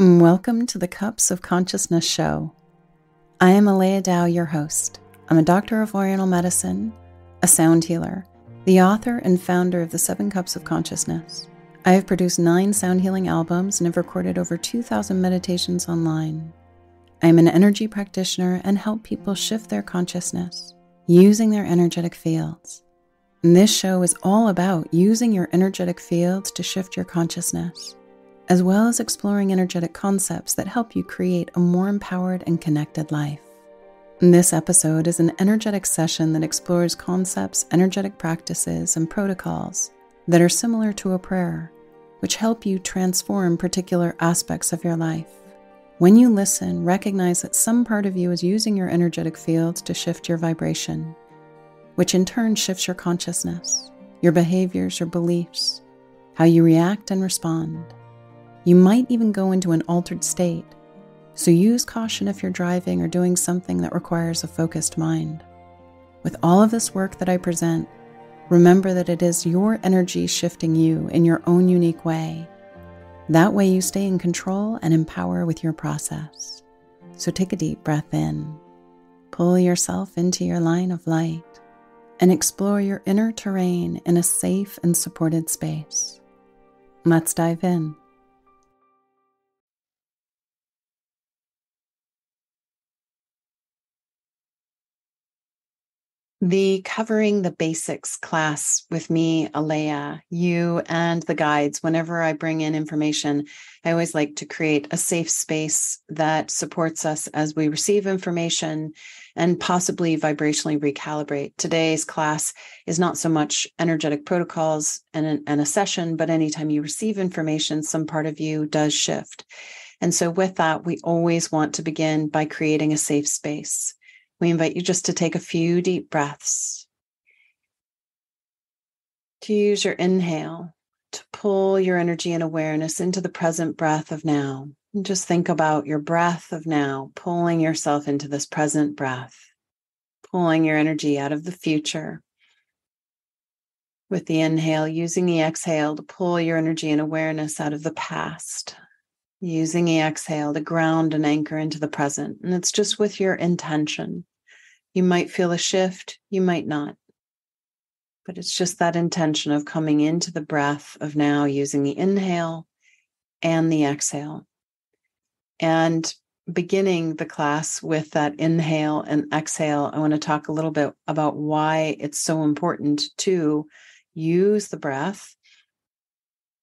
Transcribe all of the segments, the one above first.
Mm, welcome to the Cups of Consciousness show. I am Alea Dow, your host. I'm a doctor of Oriental medicine, a sound healer, the author and founder of the Seven Cups of Consciousness. I have produced nine sound healing albums and have recorded over 2,000 meditations online. I am an energy practitioner and help people shift their consciousness using their energetic fields. And this show is all about using your energetic fields to shift your consciousness as well as exploring energetic concepts that help you create a more empowered and connected life. This episode is an energetic session that explores concepts, energetic practices, and protocols that are similar to a prayer, which help you transform particular aspects of your life. When you listen, recognize that some part of you is using your energetic fields to shift your vibration, which in turn shifts your consciousness, your behaviors, your beliefs, how you react and respond. You might even go into an altered state, so use caution if you're driving or doing something that requires a focused mind. With all of this work that I present, remember that it is your energy shifting you in your own unique way. That way, you stay in control and empower with your process. So take a deep breath in, pull yourself into your line of light, and explore your inner terrain in a safe and supported space. Let's dive in. The covering the basics class with me, Alea, you, and the guides. Whenever I bring in information, I always like to create a safe space that supports us as we receive information and possibly vibrationally recalibrate. Today's class is not so much energetic protocols and, and a session, but anytime you receive information, some part of you does shift. And so, with that, we always want to begin by creating a safe space. We invite you just to take a few deep breaths, to use your inhale to pull your energy and awareness into the present breath of now. And just think about your breath of now, pulling yourself into this present breath, pulling your energy out of the future. With the inhale, using the exhale to pull your energy and awareness out of the past, using the exhale to ground and anchor into the present. And it's just with your intention. You might feel a shift, you might not. But it's just that intention of coming into the breath of now using the inhale and the exhale. And beginning the class with that inhale and exhale, I want to talk a little bit about why it's so important to use the breath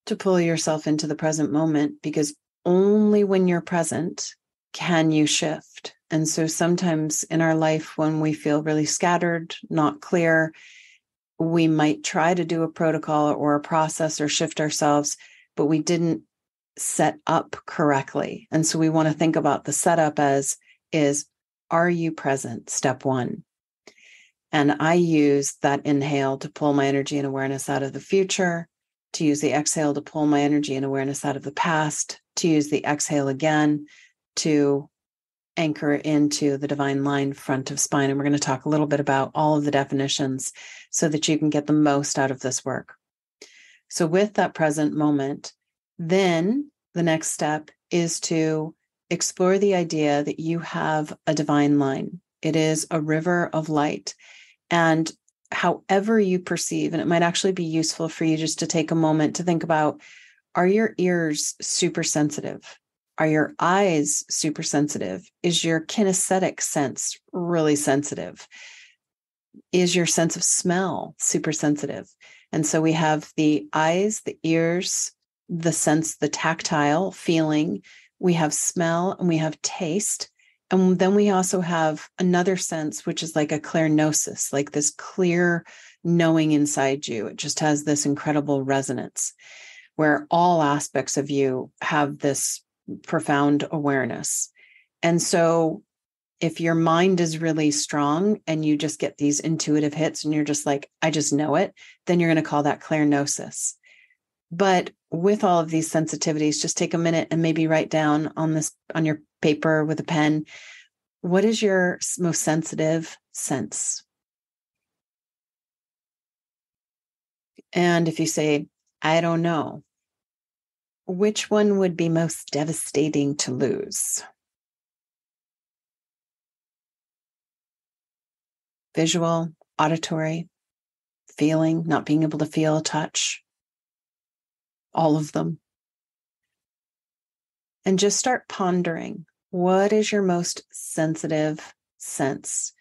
to pull yourself into the present moment because only when you're present can you shift. And so sometimes in our life, when we feel really scattered, not clear, we might try to do a protocol or a process or shift ourselves, but we didn't set up correctly. And so we want to think about the setup as is are you present? Step one. And I use that inhale to pull my energy and awareness out of the future, to use the exhale to pull my energy and awareness out of the past, to use the exhale again to anchor into the divine line front of spine. And we're going to talk a little bit about all of the definitions so that you can get the most out of this work. So, with that present moment, then the next step is to explore the idea that you have a divine line. It is a river of light. And however you perceive, and it might actually be useful for you just to take a moment to think about are your ears super sensitive? Are your eyes super sensitive? Is your kinesthetic sense really sensitive? Is your sense of smell super sensitive? And so we have the eyes, the ears, the sense, the tactile feeling. We have smell and we have taste. And then we also have another sense, which is like a clairgnosis, like this clear knowing inside you. It just has this incredible resonance where all aspects of you have this profound awareness. And so if your mind is really strong and you just get these intuitive hits and you're just like, I just know it, then you're going to call that clairgnosis. But with all of these sensitivities, just take a minute and maybe write down on this on your paper with a pen, what is your most sensitive sense? And if you say, I don't know, which one would be most devastating to lose? Visual, auditory, feeling, not being able to feel a touch, all of them. And just start pondering what is your most sensitive sense?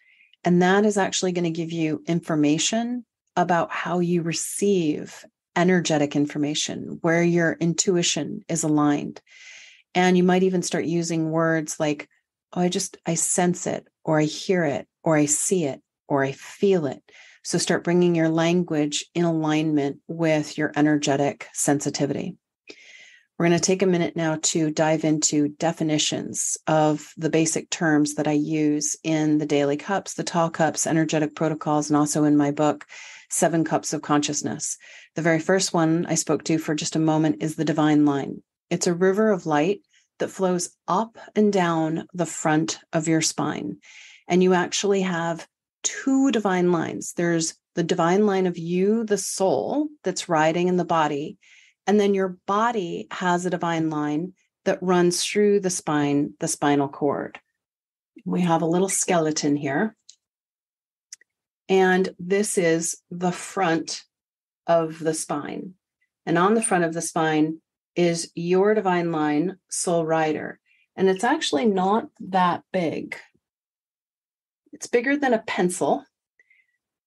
And that is actually going to give you information about how you receive energetic information, where your intuition is aligned. And you might even start using words like, oh, I just, I sense it, or I hear it, or I see it, or I feel it. So start bringing your language in alignment with your energetic sensitivity. We're going to take a minute now to dive into definitions of the basic terms that I use in the daily cups, the tall cups, energetic protocols, and also in my book, Seven Cups of Consciousness. The very first one I spoke to for just a moment is the divine line. It's a river of light that flows up and down the front of your spine. And you actually have two divine lines. There's the divine line of you, the soul that's riding in the body. And then your body has a divine line that runs through the spine, the spinal cord. We have a little skeleton here. And this is the front of the spine. And on the front of the spine is your divine line, soul rider. And it's actually not that big. It's bigger than a pencil,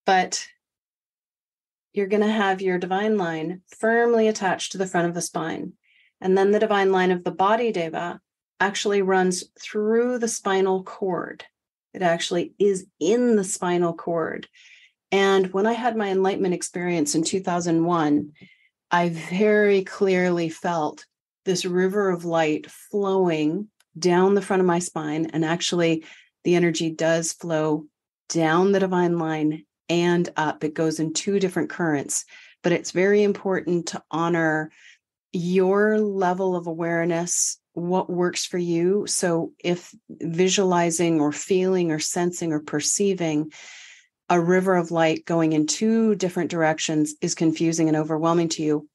but you're going to have your divine line firmly attached to the front of the spine. And then the divine line of the body deva actually runs through the spinal cord. It actually is in the spinal cord. And when I had my enlightenment experience in 2001, I very clearly felt this river of light flowing down the front of my spine. And actually, the energy does flow down the divine line and up. It goes in two different currents, but it's very important to honor your level of awareness, what works for you. So if visualizing or feeling or sensing or perceiving a river of light going in two different directions is confusing and overwhelming to you,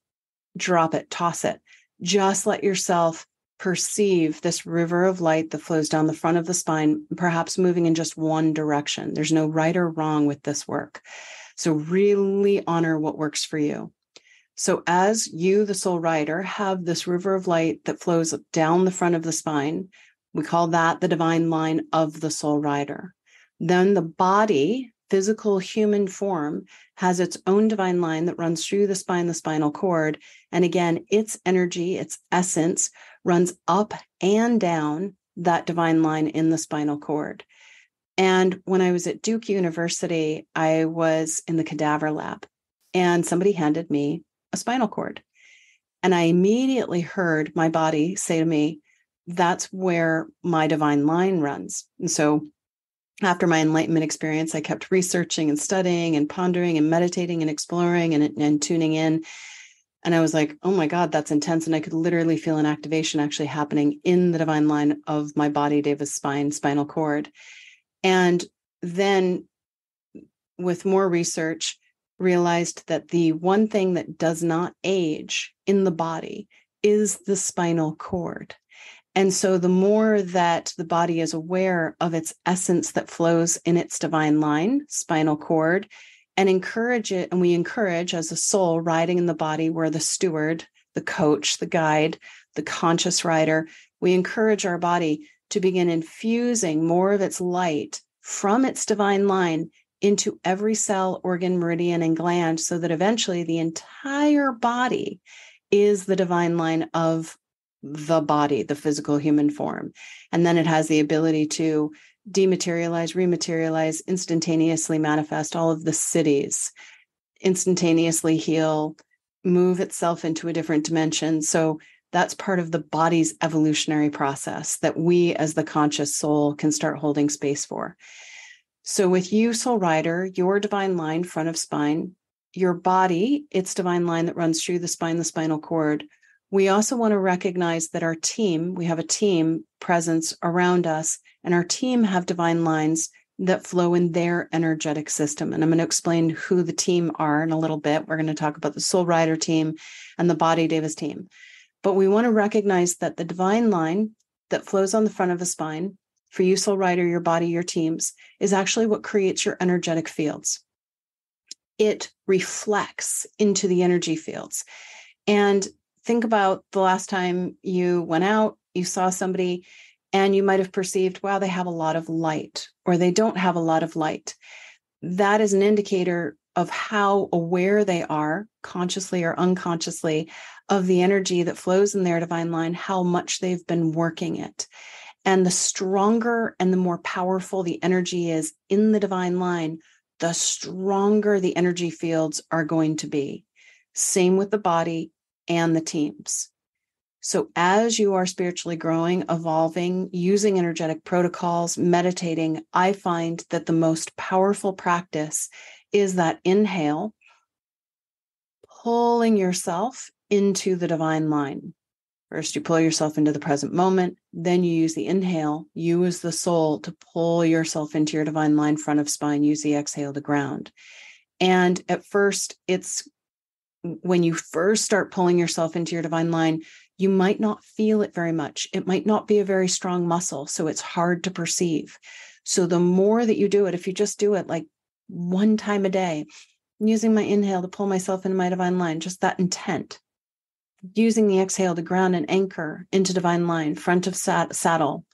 drop it, toss it. Just let yourself perceive this river of light that flows down the front of the spine, perhaps moving in just one direction. There's no right or wrong with this work. So, really honor what works for you. So, as you, the soul rider, have this river of light that flows down the front of the spine, we call that the divine line of the soul rider. Then the body, physical human form, has its own divine line that runs through the spine, the spinal cord. And again, its energy, its essence runs up and down that divine line in the spinal cord. And when I was at Duke University, I was in the cadaver lab and somebody handed me a spinal cord. And I immediately heard my body say to me, That's where my divine line runs. And so after my enlightenment experience, I kept researching and studying and pondering and meditating and exploring and, and tuning in. And I was like, oh my God, that's intense. And I could literally feel an activation actually happening in the divine line of my body, deva's spine, spinal cord. And then with more research, realized that the one thing that does not age in the body is the spinal cord. And so the more that the body is aware of its essence that flows in its divine line, spinal cord, and encourage it. And we encourage as a soul riding in the body, we're the steward, the coach, the guide, the conscious rider. We encourage our body to begin infusing more of its light from its divine line into every cell, organ, meridian, and gland so that eventually the entire body is the divine line of the body, the physical human form. And then it has the ability to dematerialize, rematerialize, instantaneously manifest all of the siddhis, instantaneously heal, move itself into a different dimension. So that's part of the body's evolutionary process that we as the conscious soul can start holding space for. So with you, soul rider, your divine line, front of spine, your body, its divine line that runs through the spine, the spinal cord. We also want to recognize that our team, we have a team presence around us and our team have divine lines that flow in their energetic system. And I'm going to explain who the team are in a little bit. We're going to talk about the Soul Rider team and the Body deva's team. But we want to recognize that the divine line that flows on the front of the spine for you, soul rider, your body, your teams, is actually what creates your energetic fields. It reflects into the energy fields. And think about the last time you went out, you saw somebody, and you might have perceived, wow, they have a lot of light, or they don't have a lot of light. That is an indicator of how aware they are, consciously or unconsciously, of the energy that flows in their divine line, how much they've been working it. And the stronger and the more powerful the energy is in the divine line, the stronger the energy fields are going to be. Same with the body and the teams. So, as you are spiritually growing, evolving, using energetic protocols, meditating, I find that the most powerful practice is that inhale, pulling yourself into the divine line. First, you pull yourself into the present moment. Then you use the inhale, you as the soul, to pull yourself into your divine line, front of spine. Use the exhale to ground. And at first, it's when you first start pulling yourself into your divine line, you might not feel it very much. It might not be a very strong muscle. So it's hard to perceive. So the more that you do it, if you just do it like one time a day, using my inhale to pull myself into my divine line, just that intent, using the exhale to ground and anchor into divine line, front of saddle.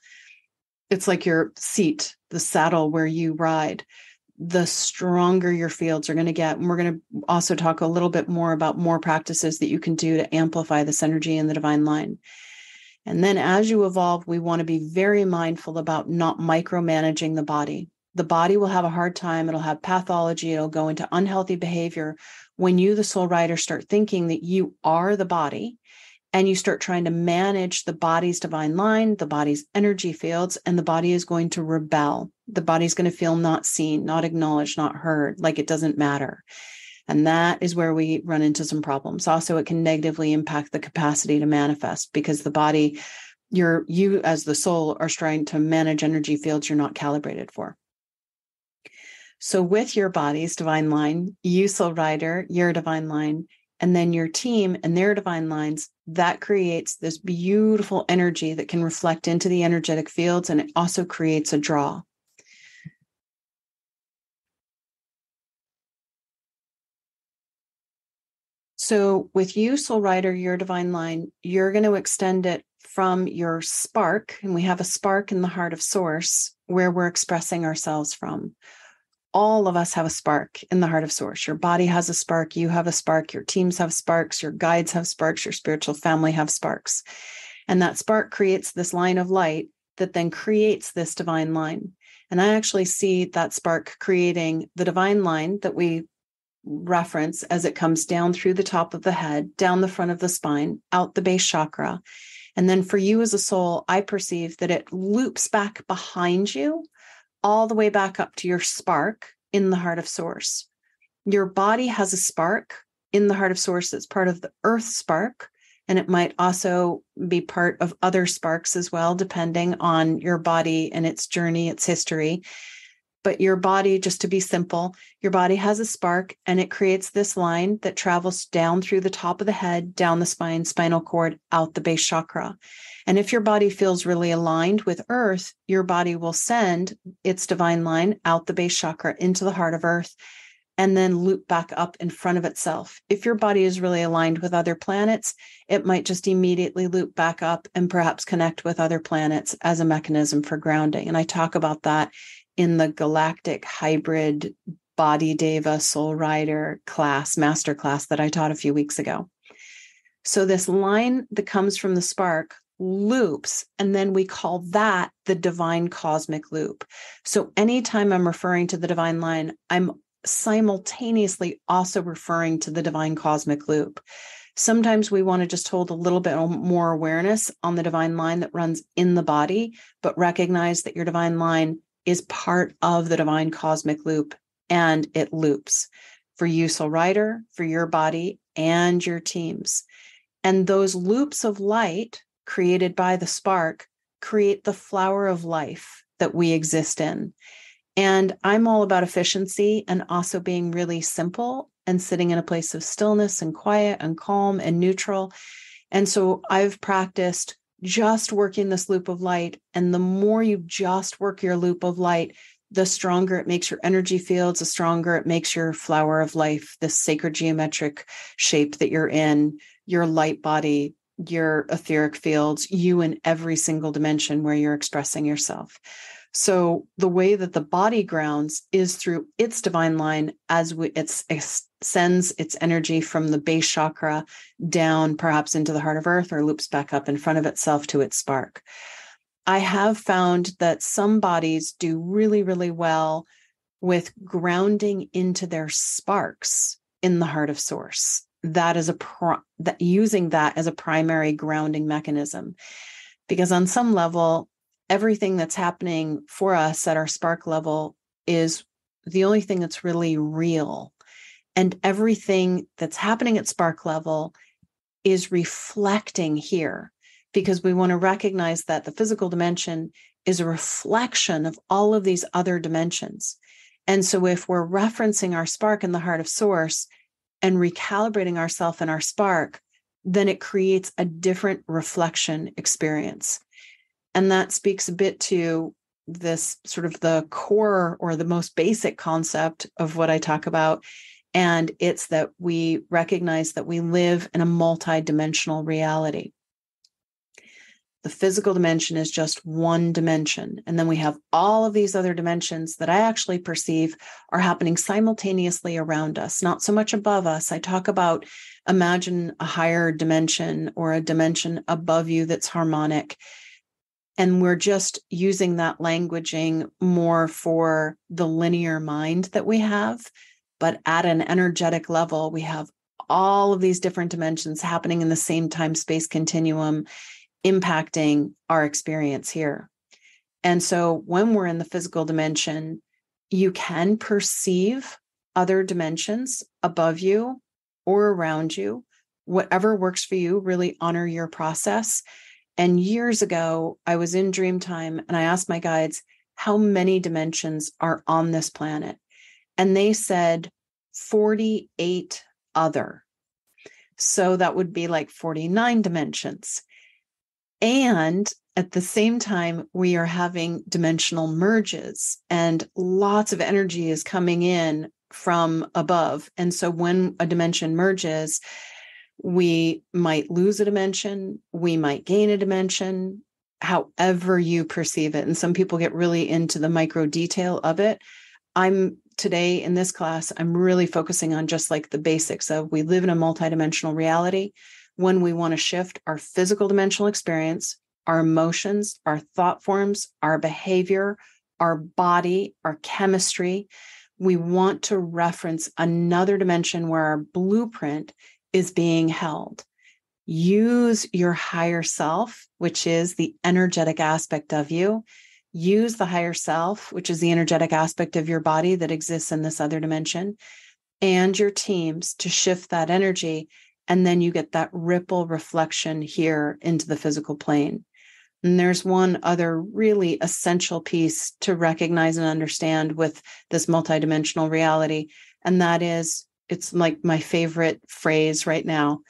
It's like your seat, the saddle where you ride. The stronger your fields are going to get. And we're going to also talk a little bit more about more practices that you can do to amplify this energy in the divine line. And then as you evolve, we want to be very mindful about not micromanaging the body. The body will have a hard time. It'll have pathology. It'll go into unhealthy behavior when you, the soul rider, start thinking that you are the body and you start trying to manage the body's divine line, the body's energy fields, and the body is going to rebel. The body's going to feel not seen, not acknowledged, not heard, like it doesn't matter. And that is where we run into some problems. Also, it can negatively impact the capacity to manifest because the body, you're you as the soul are trying to manage energy fields you're not calibrated for. So, with your body's divine line, you, soul rider, your divine line, and then your team and their divine lines, that creates this beautiful energy that can reflect into the energetic fields and it also creates a draw. So, with you, soul rider, your divine line, you're going to extend it from your spark. And we have a spark in the heart of source where we're expressing ourselves from all of us have a spark in the heart of source. Your body has a spark, you have a spark, your teams have sparks, your guides have sparks, your spiritual family have sparks. And that spark creates this line of light that then creates this divine line. And I actually see that spark creating the divine line that we reference as it comes down through the top of the head, down the front of the spine, out the base chakra. And then for you as a soul, I perceive that it loops back behind you all the way back up to your spark in the heart of source. Your body has a spark in the heart of source that's part of the earth spark. And it might also be part of other sparks as well, depending on your body and its journey, its history. But your body, just to be simple, your body has a spark and it creates this line that travels down through the top of the head, down the spine, spinal cord, out the base chakra. And if your body feels really aligned with earth, your body will send its divine line out the base chakra into the heart of earth and then loop back up in front of itself. If your body is really aligned with other planets, it might just immediately loop back up and perhaps connect with other planets as a mechanism for grounding. And I talk about that in the galactic hybrid body deva soul rider class, master class that I taught a few weeks ago. So, this line that comes from the spark loops, and then we call that the divine cosmic loop. So anytime I'm referring to the divine line, I'm simultaneously also referring to the divine cosmic loop. Sometimes we want to just hold a little bit more awareness on the divine line that runs in the body, but recognize that your divine line is part of the divine cosmic loop and it loops for you, soul rider, for your body and your teams. And those loops of light created by the spark create the flower of life that we exist in. And I'm all about efficiency and also being really simple and sitting in a place of stillness and quiet and calm and neutral. And so I've practiced just working this loop of light. And the more you just work your loop of light, the stronger it makes your energy fields, the stronger it makes your flower of life, this sacred geometric shape that you're in, your light body, your etheric fields, you in every single dimension where you're expressing yourself. So the way that the body grounds is through its divine line as we, it sends its energy from the base chakra down, perhaps into the heart of earth, or loops back up in front of itself to its spark. I have found that some bodies do really, really well with grounding into their sparks in the heart of source. That is a pro- that using that as a primary grounding mechanism. Because on some level, everything that's happening for us at our spark level is the only thing that's really real. And everything that's happening at spark level is reflecting here because we want to recognize that the physical dimension is a reflection of all of these other dimensions. And so if we're referencing our spark in the heart of source and recalibrating ourselves in our spark, then it creates a different reflection experience. And that speaks a bit to this sort of the core or the most basic concept of what I talk about. And it's that we recognize that we live in a multidimensional reality the physical dimension is just one dimension. And then we have all of these other dimensions that I actually perceive are happening simultaneously around us, not so much above us. I talk about imagine a higher dimension or a dimension above you that's harmonic. And we're just using that languaging more for the linear mind that we have. But at an energetic level, we have all of these different dimensions happening in the same time space continuum impacting our experience here. And so when we're in the physical dimension, you can perceive other dimensions above you or around you. Whatever works for you, really honor your process. And years ago, I was in Dreamtime and I asked my guides, how many dimensions are on this planet? And they said 48 other. So that would be like 49 dimensions. And at the same time, we are having dimensional merges and lots of energy is coming in from above. And so when a dimension merges, we might lose a dimension, we might gain a dimension, however you perceive it. And some people get really into the micro detail of it. I'm today in this class, I'm really focusing on just like the basics of we live in a multidimensional reality when we want to shift our physical dimensional experience, our emotions, our thought forms, our behavior, our body, our chemistry. We want to reference another dimension where our blueprint is being held. Use your higher self, which is the energetic aspect of you. Use the higher self, which is the energetic aspect of your body that exists in this other dimension, and your teams to shift that energy and then you get that ripple reflection here into the physical plane. And there's one other really essential piece to recognize and understand with this multidimensional reality. And that is, it's like my favorite phrase right now.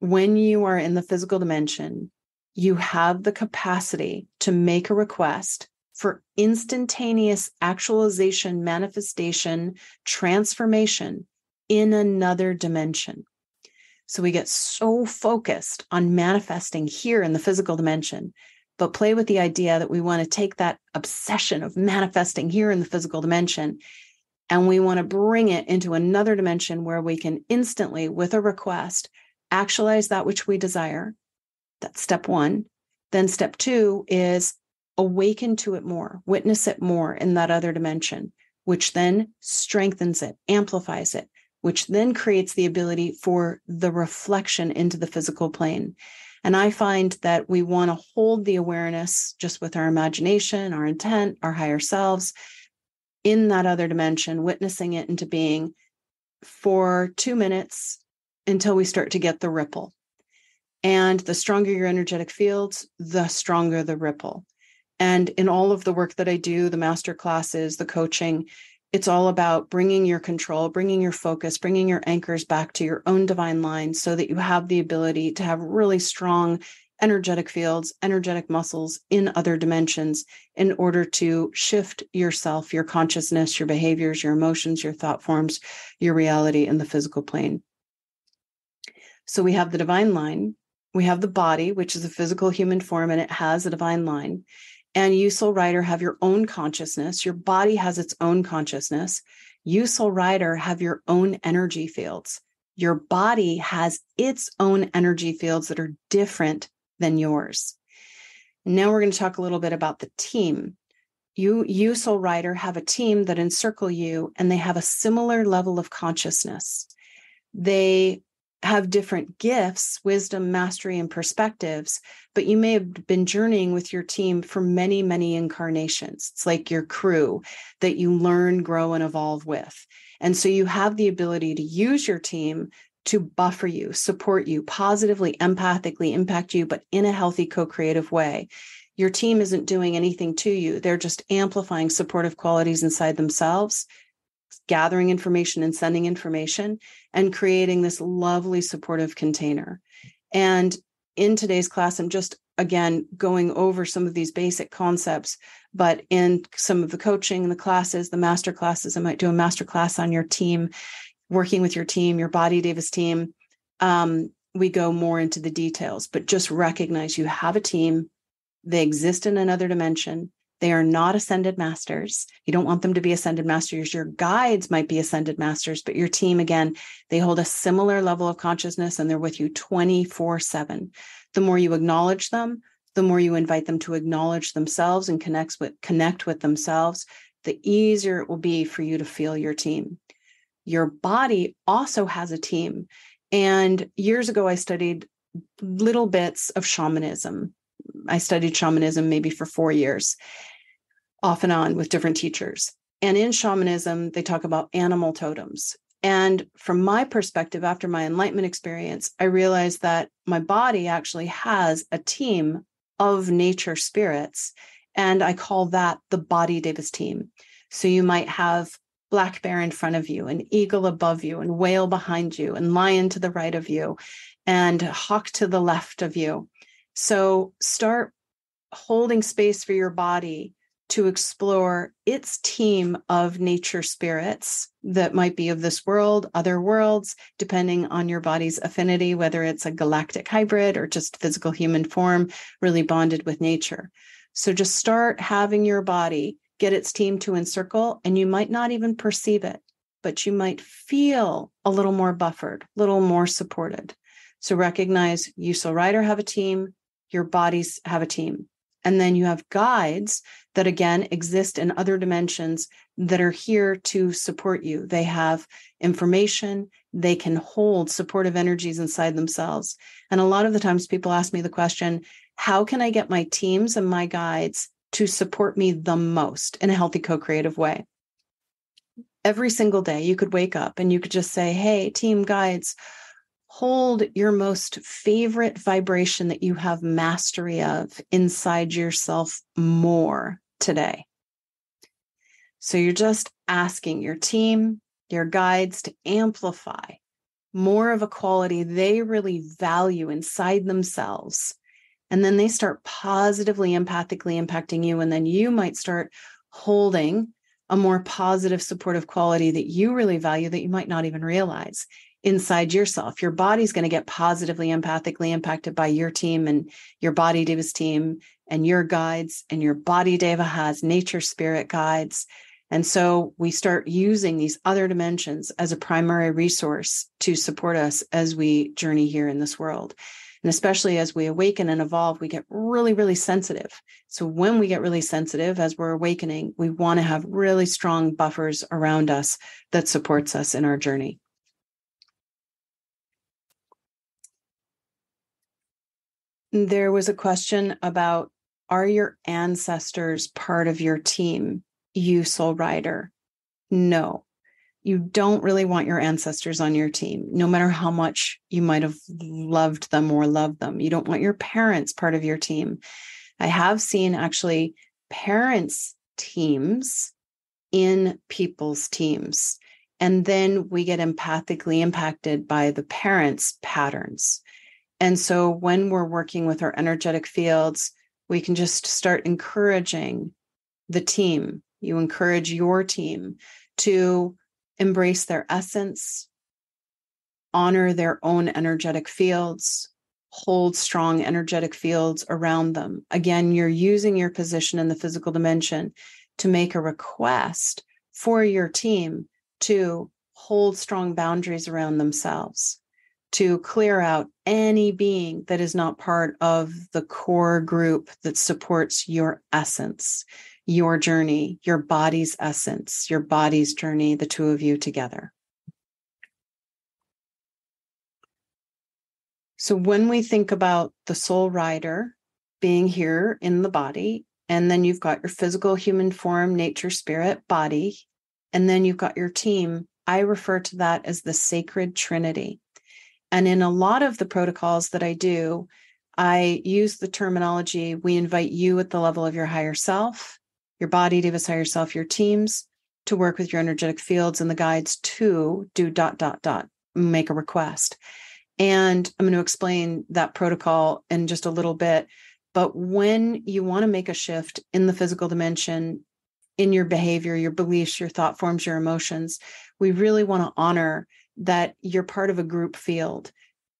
When you are in the physical dimension, you have the capacity to make a request for instantaneous actualization, manifestation, transformation in another dimension. So we get so focused on manifesting here in the physical dimension, but play with the idea that we want to take that obsession of manifesting here in the physical dimension and we want to bring it into another dimension where we can instantly, with a request, actualize that which we desire. That's step one. Then step two is awaken to it more, witness it more in that other dimension, which then strengthens it, amplifies it, which then creates the ability for the reflection into the physical plane. And I find that we want to hold the awareness just with our imagination, our intent, our higher selves in that other dimension, witnessing it into being for two minutes until we start to get the ripple. And the stronger your energetic fields, the stronger the ripple. And in all of the work that I do, the master classes, the coaching, it's all about bringing your control, bringing your focus, bringing your anchors back to your own divine line so that you have the ability to have really strong energetic fields, energetic muscles in other dimensions in order to shift yourself, your consciousness, your behaviors, your emotions, your thought forms, your reality in the physical plane. So we have the divine line, we have the body, which is a physical human form, and it has a divine line. And you, soul rider, have your own consciousness. Your body has its own consciousness. You, soul rider, have your own energy fields. Your body has its own energy fields that are different than yours. now we're going to talk a little bit about the team. You, you, soul rider, have a team that encircle you and they have a similar level of consciousness. They have different gifts, wisdom, mastery, and perspectives, but you may have been journeying with your team for many, many incarnations. It's like your crew that you learn, grow, and evolve with. And so you have the ability to use your team to buffer you, support you, positively, empathically impact you, but in a healthy, co creative way. Your team isn't doing anything to you, they're just amplifying supportive qualities inside themselves, gathering information and sending information, and creating this lovely supportive container. And in today's class, I'm just again going over some of these basic concepts but in some of the coaching the classes the master classes i might do a master class on your team working with your team, your Body deva's team, um, we go more into the details. But just recognize you have a team, they exist in another dimension. They are not ascended masters. You don't want them to be ascended masters. Your guides might be ascended masters, but your team, again, they hold a similar level of consciousness and they're with you 24 7. The more you acknowledge them, the more you invite them to acknowledge themselves and connects with connect with themselves, the easier it will be for you to feel your team your body also has a team. And years ago, I studied little bits of shamanism. I studied shamanism maybe for four years, off and on with different teachers. And in shamanism, they talk about animal totems. And from my perspective, after my enlightenment experience, I realized that my body actually has a team of nature spirits. And I call that the Body deva's team. So you might have black bear in front of you, an eagle above you, and whale behind you, and lion to the right of you, and hawk to the left of you. So start holding space for your body to explore its team of nature spirits that might be of this world, other worlds, depending on your body's affinity, whether it's a galactic hybrid or just physical human form, really bonded with nature. So just start having your body get its team to encircle, and you might not even perceive it, but you might feel a little more buffered, a little more supported. So recognize you, soul rider, have a team, your bodies have a team. And then you have guides that again exist in other dimensions that are here to support you. They have information, they can hold supportive energies inside themselves. And a lot of the times people ask me the question, how can I get my teams and my guides to support me the most in a healthy co creative way. Every single day, you could wake up and you could just say, Hey, team guides, hold your most favorite vibration that you have mastery of inside yourself more today. So you're just asking your team, your guides to amplify more of a quality they really value inside themselves and then they start positively empathically impacting you and then you might start holding a more positive supportive quality that you really value that you might not even realize inside yourself. Your body's going to get positively empathically impacted by your team and your body deva's team and your guides and your body deva has nature spirit guides. And so we start using these other dimensions as a primary resource to support us as we journey here in this world and especially as we awaken and evolve, we get really, really sensitive. So when we get really sensitive as we're awakening, we want to have really strong buffers around us that supports us in our journey. There was a question about are your ancestors part of your team, you soul rider? No, you don't really want your ancestors on your team, no matter how much you might have loved them or loved them. You don't want your parents part of your team. I have seen actually parents' teams in people's teams. And then we get empathically impacted by the parents' patterns. And so when we're working with our energetic fields, we can just start encouraging the team. You encourage your team to embrace their essence, honor their own energetic fields, hold strong energetic fields around them. Again, you're using your position in the physical dimension to make a request for your team to hold strong boundaries around themselves, to clear out any being that is not part of the core group that supports your essence, your journey, your body's essence, your body's journey, the two of you together. So when we think about the soul rider being here in the body, and then you've got your physical human form, nature, spirit, body, and then you've got your team, I refer to that as the sacred trinity. And in a lot of the protocols that I do, I use the terminology we invite you at the level of your higher self, your body, deva's higher yourself your teams to work with your energetic fields and the guides to do dot, dot, dot, make a request. And I'm going to explain that protocol in just a little bit. But when you want to make a shift in the physical dimension, in your behavior, your beliefs, your thought forms, your emotions, we really want to honor that you're part of a group field.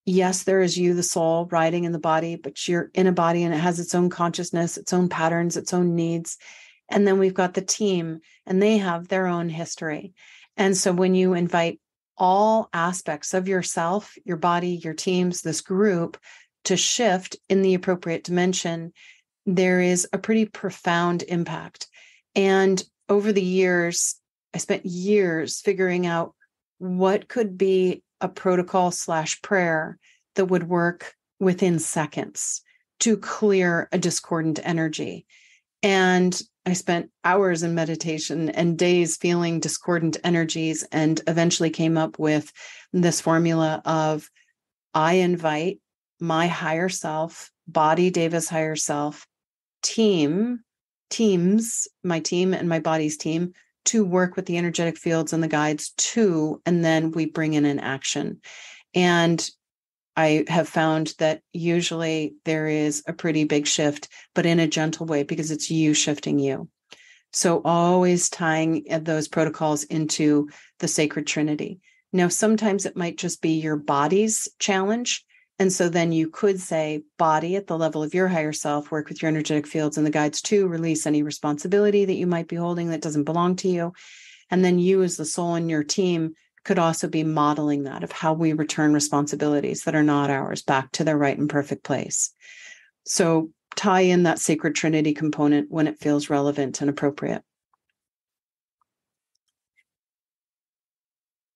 Yes, there is you, the soul, riding in the body, but you're in a body and it has its own consciousness, its own patterns, its own needs. And then we've got the team, and they have their own history. And so when you invite all aspects of yourself, your body, your teams, this group to shift in the appropriate dimension, there is a pretty profound impact. And over the years, I spent years figuring out what could be a protocol slash prayer that would work within seconds to clear a discordant energy. And I spent hours in meditation and days feeling discordant energies and eventually came up with this formula of I invite my higher self, body deva's higher self, team, teams, my team and my body's team to work with the energetic fields and the guides too. And then we bring in an action. And I have found that usually there is a pretty big shift, but in a gentle way because it's you shifting you. So always tying uh, those protocols into the sacred trinity. Now, sometimes it might just be your body's challenge. And so then you could say, body at the level of your higher self, work with your energetic fields and the guides to release any responsibility that you might be holding that doesn't belong to you. And then you, as the soul in your team, could also be modeling that of how we return responsibilities that are not ours back to their right and perfect place. So tie in that sacred trinity component when it feels relevant and appropriate.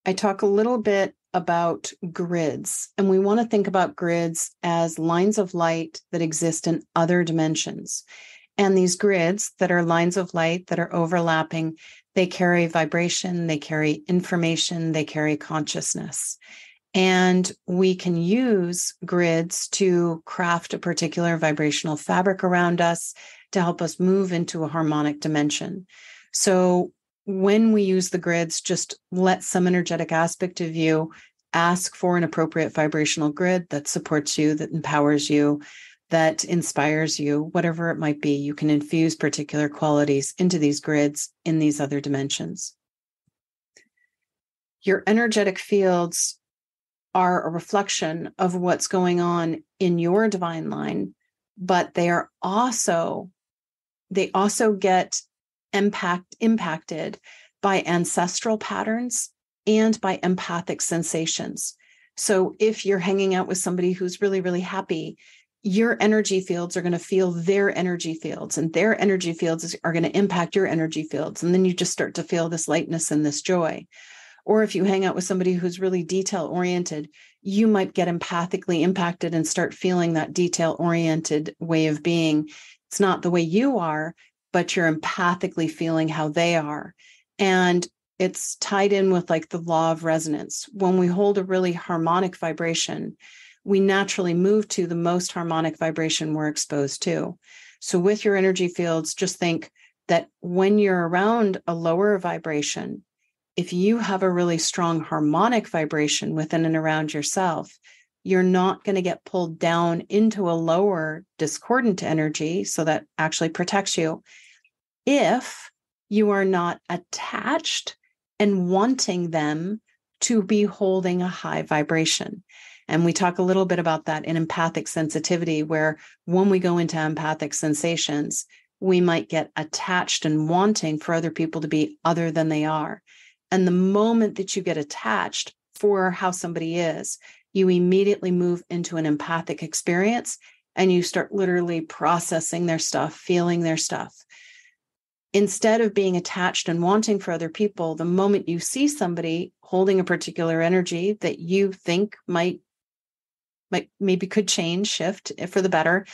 I talk a little bit about grids, and we want to think about grids as lines of light that exist in other dimensions. And these grids that are lines of light that are overlapping, they carry vibration, they carry information, they carry consciousness. And we can use grids to craft a particular vibrational fabric around us to help us move into a harmonic dimension. So when we use the grids, just let some energetic aspect of you ask for an appropriate vibrational grid that supports you, that empowers you, that inspires you, whatever it might be. You can infuse particular qualities into these grids in these other dimensions. Your energetic fields are a reflection of what's going on in your divine line, but they are also they also get impact impacted by ancestral patterns and by empathic sensations. So if you're hanging out with somebody who's really really happy your energy fields are going to feel their energy fields and their energy fields are going to impact your energy fields and then you just start to feel this lightness and this joy. Or if you hang out with somebody who's really detail oriented you might get empathically impacted and start feeling that detail oriented way of being. It's not the way you are but you're empathically feeling how they are. And it's tied in with like the law of resonance. When we hold a really harmonic vibration we naturally move to the most harmonic vibration we're exposed to. So, with your energy fields, just think that when you're around a lower vibration, if you have a really strong harmonic vibration within and around yourself, you're not going to get pulled down into a lower discordant energy. So that actually protects you. If you are not attached and wanting them to be holding a high vibration. And we talk a little bit about that in empathic sensitivity, where when we go into empathic sensations, we might get attached and wanting for other people to be other than they are. And the moment that you get attached for how somebody is, you immediately move into an empathic experience and you start literally processing their stuff, feeling their stuff. Instead of being attached and wanting for other people, the moment you see somebody holding a particular energy that you think might might maybe could change, shift eh, for the better,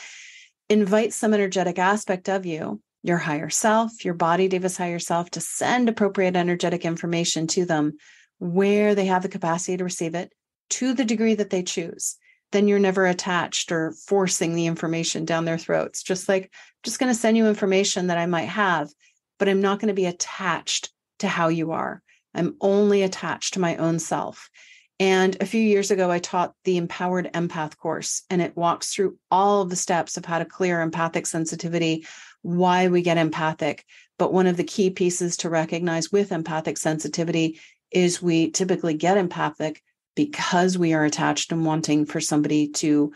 invite some energetic aspect of you your higher self, your body, deva's higher self, to send appropriate energetic information to them where they have the capacity to receive it to the degree that they choose. Then you're never attached or forcing the information down their throats. Just like, I'm just going to send you information that I might have, but I'm not going to be attached to how you are. I'm only attached to my own self. And a few years ago, I taught the Empowered Empath course, and it walks through all of the steps of how to clear empathic sensitivity why we get empathic. But one of the key pieces to recognize with empathic sensitivity is we typically get empathic because we are attached and wanting for somebody to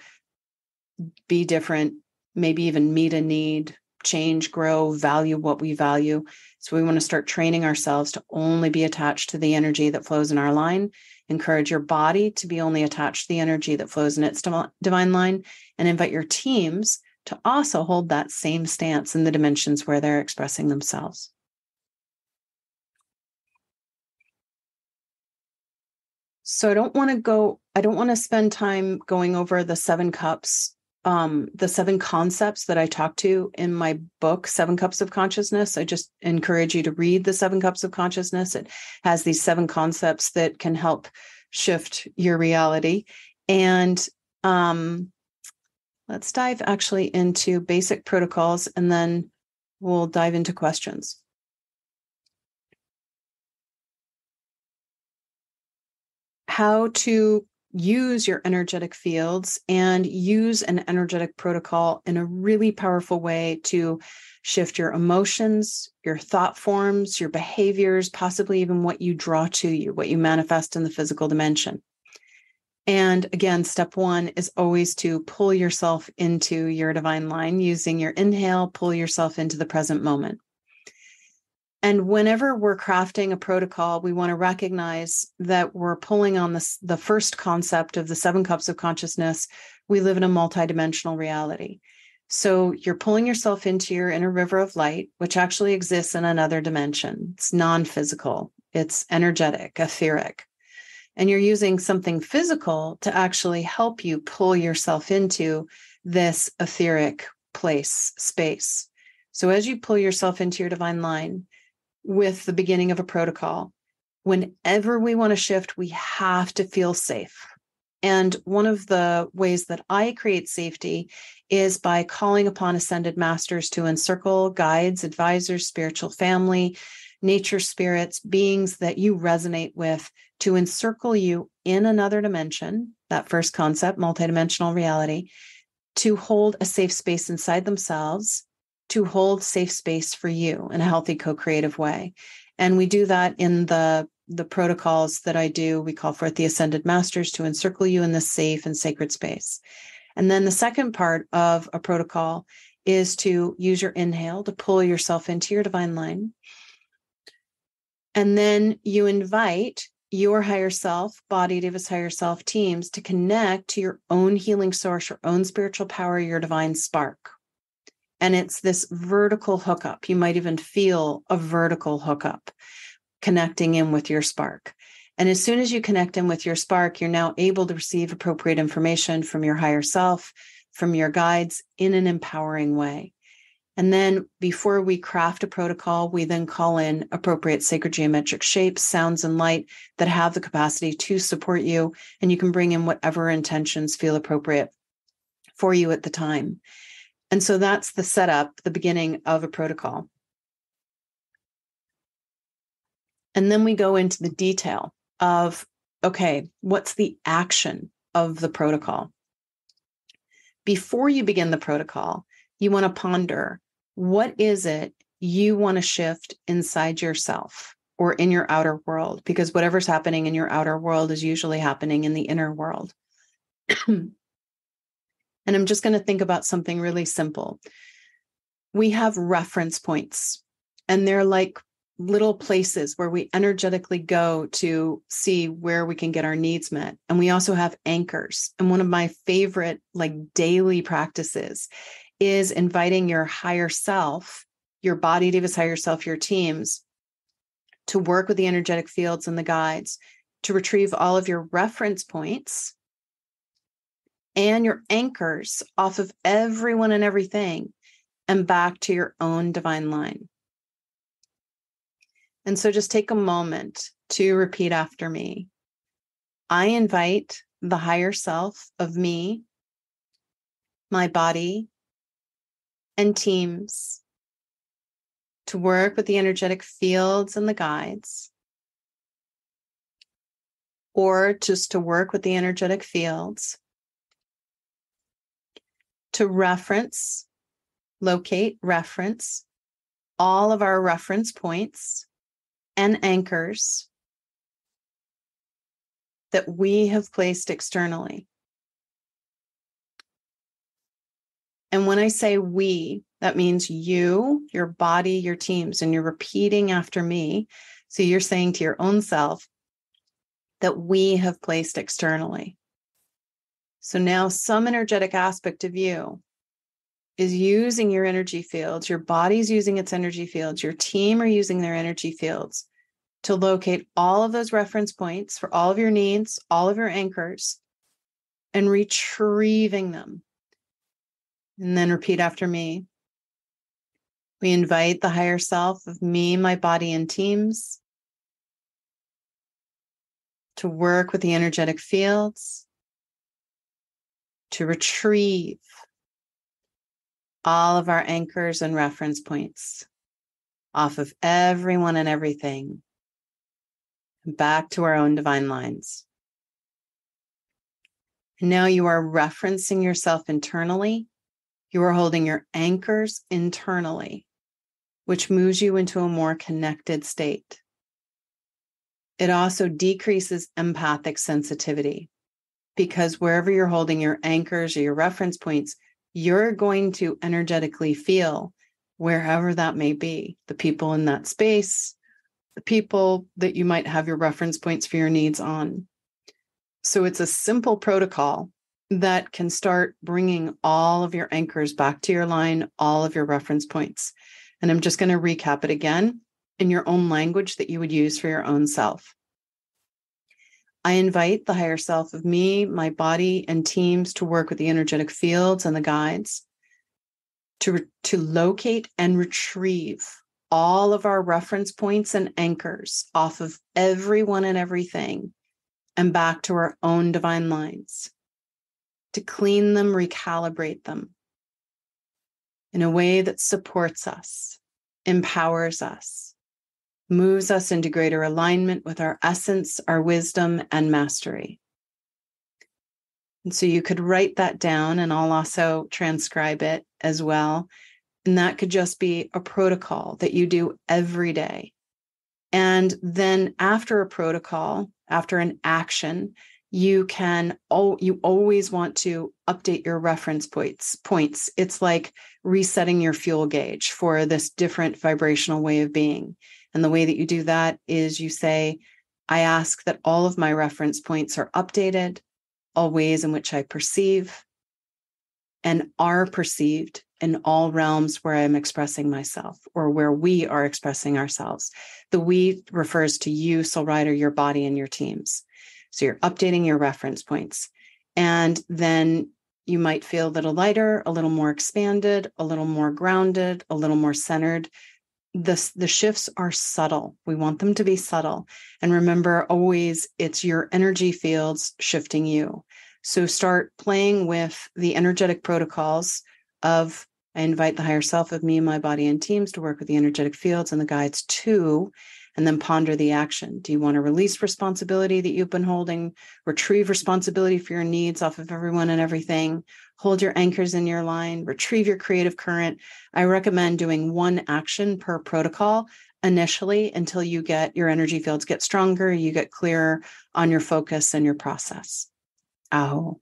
be different, maybe even meet a need, change, grow, value what we value. So we want to start training ourselves to only be attached to the energy that flows in our line. Encourage your body to be only attached to the energy that flows in its divine line, and invite your teams to also hold that same stance in the dimensions where they're expressing themselves. So I don't want to go, I don't want to spend time going over the seven cups, um, the seven concepts that I talk to in my book, Seven Cups of Consciousness. I just encourage you to read the Seven Cups of Consciousness. It has these seven concepts that can help shift your reality. And um, Let's dive actually into basic protocols and then we'll dive into questions. How to use your energetic fields and use an energetic protocol in a really powerful way to shift your emotions, your thought forms, your behaviors, possibly even what you draw to you, what you manifest in the physical dimension. And again, step one is always to pull yourself into your divine line using your inhale, pull yourself into the present moment. And whenever we're crafting a protocol, we want to recognize that we're pulling on this, the first concept of the seven cups of consciousness. We live in a multidimensional reality. So you're pulling yourself into your inner river of light, which actually exists in another dimension. It's non physical, it's energetic, etheric and you're using something physical to actually help you pull yourself into this etheric place, space. So as you pull yourself into your divine line with the beginning of a protocol, whenever we want to shift, we have to feel safe. And one of the ways that I create safety is by calling upon ascended masters to encircle guides, advisors, spiritual family, nature spirits, beings that you resonate with to encircle you in another dimension, that first concept, multidimensional reality, to hold a safe space inside themselves, to hold safe space for you in a healthy co-creative way. And we do that in the the protocols that I do. We call forth the ascended masters to encircle you in this safe and sacred space. And then the second part of a protocol is to use your inhale to pull yourself into your divine line and then you invite your higher self, body, deva's higher self teams to connect to your own healing source, your own spiritual power, your divine spark. And it's this vertical hookup. You might even feel a vertical hookup connecting in with your spark. And as soon as you connect in with your spark, you're now able to receive appropriate information from your higher self, from your guides in an empowering way. And then before we craft a protocol, we then call in appropriate sacred geometric shapes, sounds, and light that have the capacity to support you. And you can bring in whatever intentions feel appropriate for you at the time. And so that's the setup, the beginning of a protocol. And then we go into the detail of okay, what's the action of the protocol? Before you begin the protocol, you want to ponder what is it you want to shift inside yourself or in your outer world? Because whatever's happening in your outer world is usually happening in the inner world. and I'm just going to think about something really simple. We have reference points, and they're like little places where we energetically go to see where we can get our needs met. And we also have anchors. And one of my favorite, like daily practices, is inviting your higher self, your body deva's higher self, your teams to work with the energetic fields and the guides to retrieve all of your reference points and your anchors off of everyone and everything and back to your own divine line. And so just take a moment to repeat after me. I invite the higher self of me, my body, and teams to work with the energetic fields and the guides, or just to work with the energetic fields, to reference, locate, reference all of our reference points and anchors that we have placed externally. And when I say we, that means you, your body, your teams, and you're repeating after me. So you're saying to your own self that we have placed externally. So now some energetic aspect of you is using your energy fields, your body's using its energy fields, your team are using their energy fields to locate all of those reference points for all of your needs, all of your anchors, and retrieving them. And then repeat after me. We invite the higher self of me, my body, and teams to work with the energetic fields, to retrieve all of our anchors and reference points off of everyone and everything back to our own divine lines. Now you are referencing yourself internally. You are holding your anchors internally, which moves you into a more connected state. It also decreases empathic sensitivity because wherever you're holding your anchors or your reference points, you're going to energetically feel wherever that may be the people in that space, the people that you might have your reference points for your needs on. So it's a simple protocol that can start bringing all of your anchors back to your line, all of your reference points. And I'm just going to recap it again in your own language that you would use for your own self. I invite the higher self of me, my body, and teams to work with the energetic fields and the guides to, to locate and retrieve all of our reference points and anchors off of everyone and everything and back to our own divine lines, to clean them, recalibrate them in a way that supports us, empowers us, moves us into greater alignment with our essence, our wisdom, and mastery. And so you could write that down, and I'll also transcribe it as well. And that could just be a protocol that you do every day. And then after a protocol, after an action, you can oh you always want to update your reference points points it's like resetting your fuel gauge for this different vibrational way of being and the way that you do that is you say, I ask that all of my reference points are updated, all ways in which I perceive and are perceived in all realms where I'm expressing myself or where we are expressing ourselves. The we refers to you, Soul Rider, your body, and your teams. So you're updating your reference points. And then you might feel a little lighter, a little more expanded, a little more grounded, a little more centered the, the shifts are subtle. We want them to be subtle. And remember, always it's your energy fields shifting you. So start playing with the energetic protocols of I invite the higher self of me, my body, and teams to work with the energetic fields and the guides too, and then ponder the action. Do you want to release responsibility that you've been holding, retrieve responsibility for your needs off of everyone and everything, hold your anchors in your line, retrieve your creative current? I recommend doing one action per protocol initially until you get your energy fields get stronger, you get clearer on your focus and your process. Oh.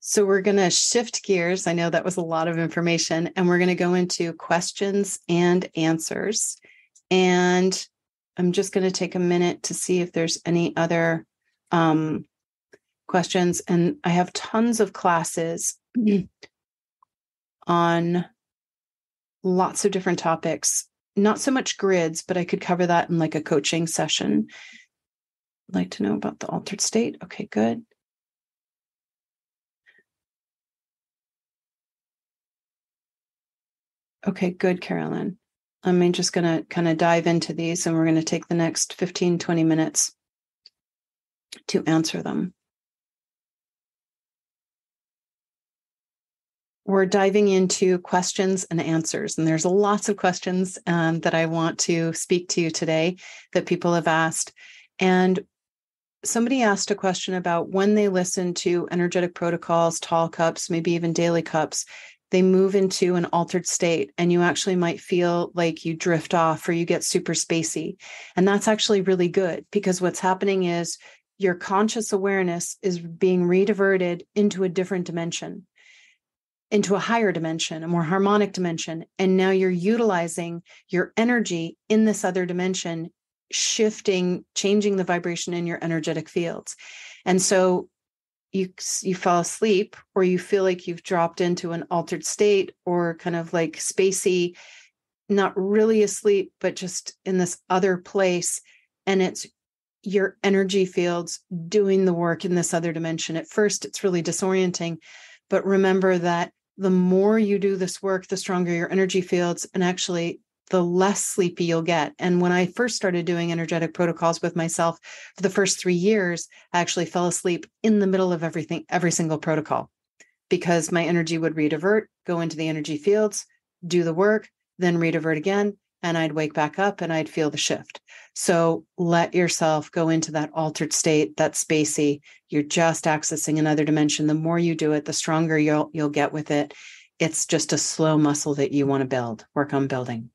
So we're going to shift gears. I know that was a lot of information, and we're going to go into questions and answers. And I'm just going to take a minute to see if there's any other um, questions. And I have tons of classes on lots of different topics. Not so much grids, but I could cover that in like a coaching session. I'd like to know about the altered state. Okay, good. Okay, good, Carolyn. I'm just going to kind of dive into these and we're going to take the next 15, 20 minutes to answer them. We're diving into questions and answers, and there's lots of questions um, that I want to speak to you today that people have asked. And somebody asked a question about when they listen to energetic protocols, tall cups, maybe even daily cups, they move into an altered state and you actually might feel like you drift off or you get super spacey. And that's actually really good because what's happening is your conscious awareness is being rediverted into a different dimension, into a higher dimension, a more harmonic dimension. And now you're utilizing your energy in this other dimension, shifting, changing the vibration in your energetic fields. And so you you fall asleep or you feel like you've dropped into an altered state or kind of like spacey not really asleep but just in this other place and it's your energy fields doing the work in this other dimension at first it's really disorienting but remember that the more you do this work the stronger your energy fields and actually the less sleepy you'll get. And when I first started doing energetic protocols with myself for the first three years, I actually fell asleep in the middle of everything, every single protocol, because my energy would redivert, go into the energy fields, do the work, then redivert again. And I'd wake back up and I'd feel the shift. So let yourself go into that altered state, that spacey. You're just accessing another dimension. The more you do it, the stronger you'll you'll get with it. It's just a slow muscle that you want to build, work on building.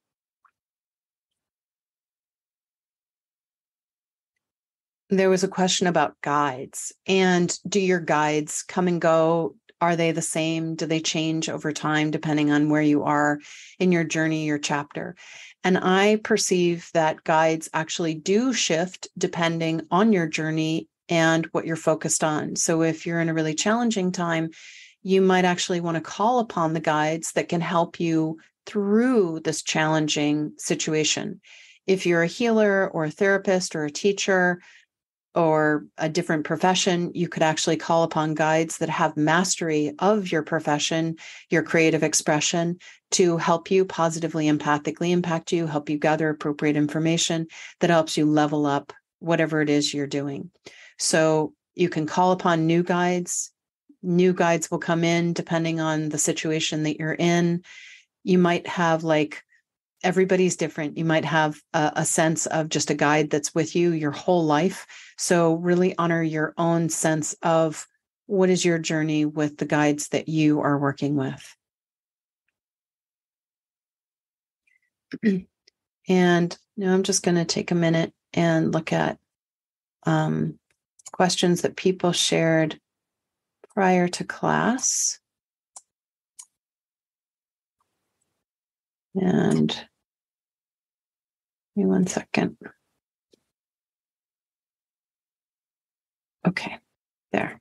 there was a question about guides and do your guides come and go are they the same do they change over time depending on where you are in your journey your chapter and i perceive that guides actually do shift depending on your journey and what you're focused on. So if you're in a really challenging time you might actually want to call upon the guides that can help you through this challenging situation. If you're a healer or a therapist or a teacher or a different profession, you could actually call upon guides that have mastery of your profession, your creative expression to help you positively, empathically impact you, help you gather appropriate information that helps you level up whatever it is you're doing. So you can call upon new guides. New guides will come in depending on the situation that you're in. You might have like everybody's different. You might have a, a, sense of just a guide that's with you your whole life. So, really honor your own sense of what is your journey with the guides that you are working with. and now I'm just going to take a minute and look at um, questions that people shared prior to class. And me one second. Okay, there.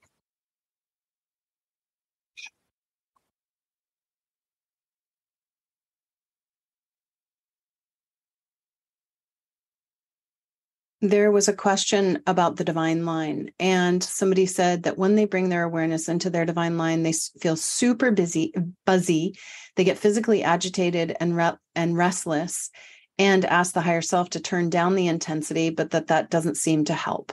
There was a question about the divine line, and somebody said that when they bring their awareness into their divine line, they feel super busy, buzzy. They get physically agitated and re- and restless, and ask the higher self to turn down the intensity, but that that doesn't seem to help.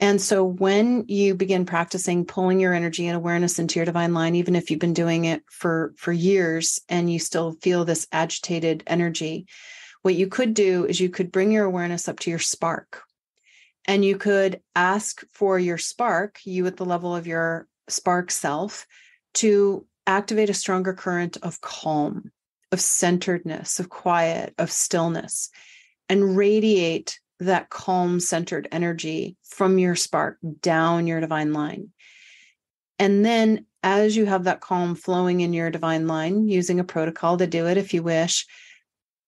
And so when you begin practicing pulling your energy and awareness into your divine line, even if you've been doing it for, for years and you still feel this agitated energy, what you could do is you could bring your awareness up to your spark and you could ask for your spark, you at the level of your spark self, to activate a stronger current of calm, of centeredness, of quiet, of stillness, and radiate that calm centered energy from your spark down your divine line. And then, as you have that calm flowing in your divine line, using a protocol to do it if you wish,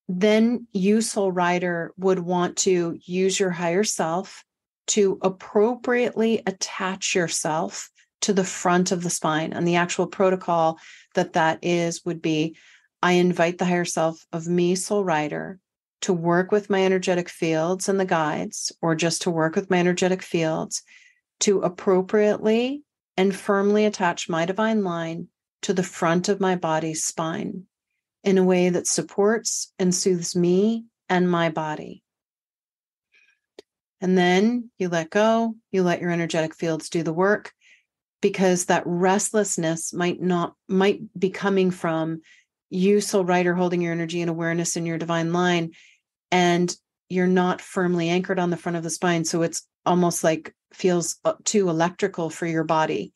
then you, soul rider, would want to use your higher self to appropriately attach yourself to the front of the spine. And the actual protocol that that is would be I invite the higher self of me, soul rider, to work with my energetic fields and the guides, or just to work with my energetic fields to appropriately and firmly attach my divine line to the front of my body's spine in a way that supports and soothes me and my body. And then you let go, you let your energetic fields do the work because that restlessness might not might be coming from you soul rider holding your energy and awareness in your divine line and you're not firmly anchored on the front of the spine so it's almost like feels uh, too electrical for your body.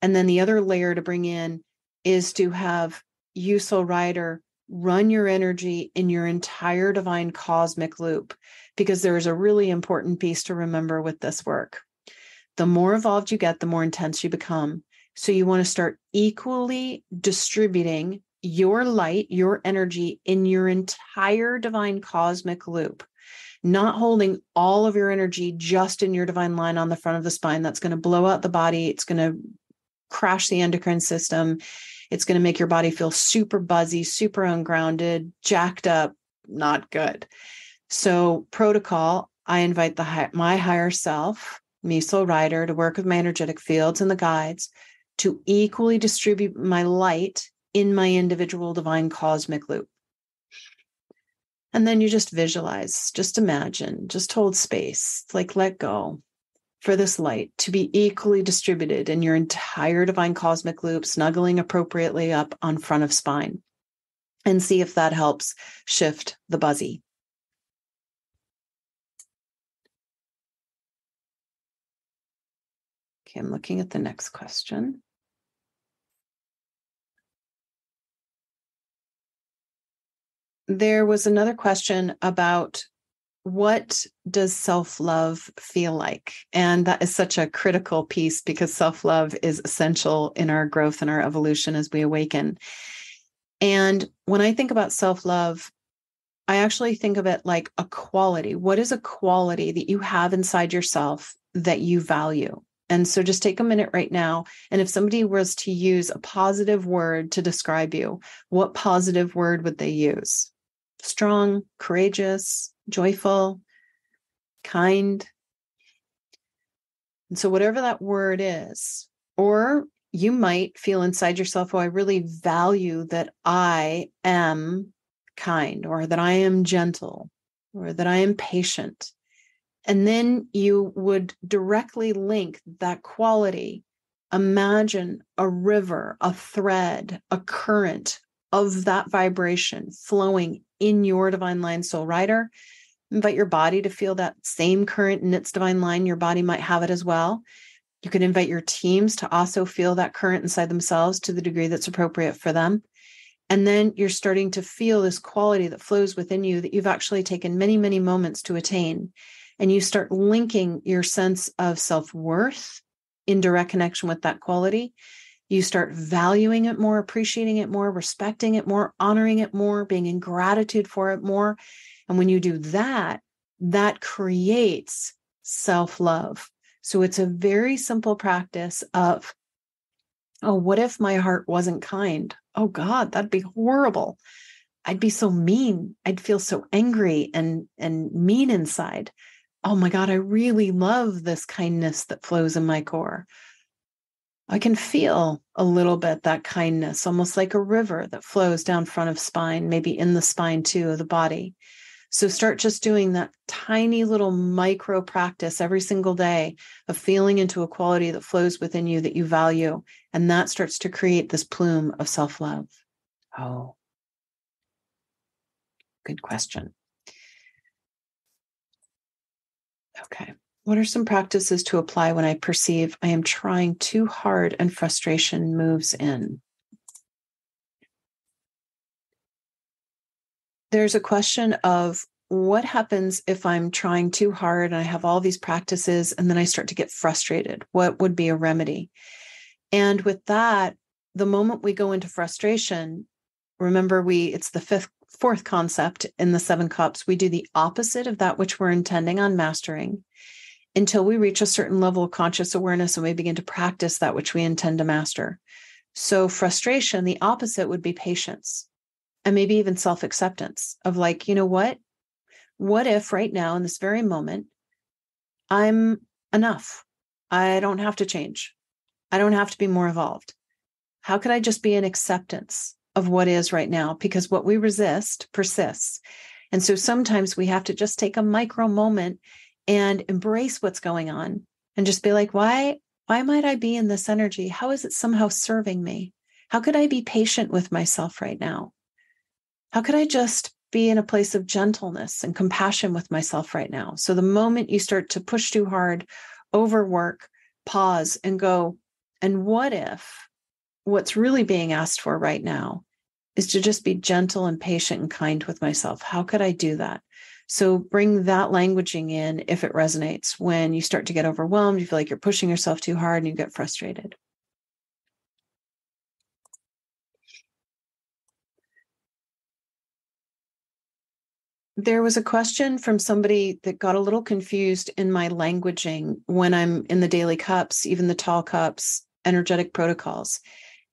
And then the other layer to bring in is to have you soul rider run your energy in your entire divine cosmic loop because there is a really important piece to remember with this work. The more evolved you get the more intense you become. So you want to start equally distributing your light, your energy in your entire divine cosmic loop, not holding all of your energy just in your divine line on the front of the spine. That's going to blow out the body. It's going to crash the endocrine system. It's going to make your body feel super buzzy, super ungrounded, jacked up, not good. So, protocol, I invite the my higher self, me soul rider, to work with my energetic fields and the guides to equally distribute my light in my individual divine cosmic loop. And then you just visualize, just imagine, just hold space, like let go for this light to be equally distributed in your entire divine cosmic loop, snuggling appropriately up on front of spine. And see if that helps shift the buzzy. Okay, I'm looking at the next question. There was another question about what does self love feel like? And that is such a critical piece because self love is essential in our growth and our evolution as we awaken. And when I think about self love, I actually think of it like a quality. What is a quality that you have inside yourself that you value? And so just take a minute right now. And if somebody was to use a positive word to describe you, what positive word would they use? Strong, courageous, joyful, kind. And so, whatever that word is, or you might feel inside yourself, oh, I really value that I am kind, or that I am gentle, or that I am patient. And then you would directly link that quality. Imagine a river, a thread, a current of that vibration flowing in your divine line soul rider. Invite your body to feel that same current in its divine line. Your body might have it as well. You can invite your teams to also feel that current inside themselves to the degree that's appropriate for them. And then you're starting to feel this quality that flows within you that you've actually taken many, many moments to attain. And you start linking your sense of self worth in direct connection with that quality you start valuing it more, appreciating it more, respecting it more, honoring it more, being in gratitude for it more. And when you do that, that creates self love. So it's a very simple practice of, oh, what if my heart wasn't kind? Oh, God, that'd be horrible. I'd be so mean. I'd feel so angry and, and mean inside. Oh my God, I really love this kindness that flows in my core. I can feel a little bit that kindness, almost like a river that flows down front of spine, maybe in the spine too of the body. So start just doing that tiny little micro practice every single day of feeling into a quality that flows within you that you value. And that starts to create this plume of self love. Oh, good question. Okay. What are some practices to apply when I perceive I am trying too hard and frustration moves in? There's a question of what happens if I'm trying too hard and I have all these practices and then I start to get frustrated? What would be a remedy? And with that, the moment we go into frustration, remember we it's the fifth fourth concept in the seven cups, we do the opposite of that which we're intending on mastering until we reach a certain level of conscious awareness and we begin to practice that which we intend to master. So, frustration, the opposite would be patience and maybe even self acceptance of like, you know what? What if right now, in this very moment, I'm enough? I don't have to change. I don't have to be more evolved. How could I just be in acceptance of what is right now? Because what we resist persists. And so sometimes we have to just take a micro moment and embrace what's going on and just be like, why, why might I be in this energy? How is it somehow serving me? How could I be patient with myself right now? How could I just be in a place of gentleness and compassion with myself right now. So the moment you start to push too hard, overwork, pause and go, and what if what's really being asked for right now is to just be gentle and patient and kind with myself? How could I do that? So bring that languaging in if it resonates. When you start to get overwhelmed, you feel like you're pushing yourself too hard and you get frustrated. there was a question from somebody that got a little confused in my languaging when I'm in the daily cups, even the tall cups, energetic protocols.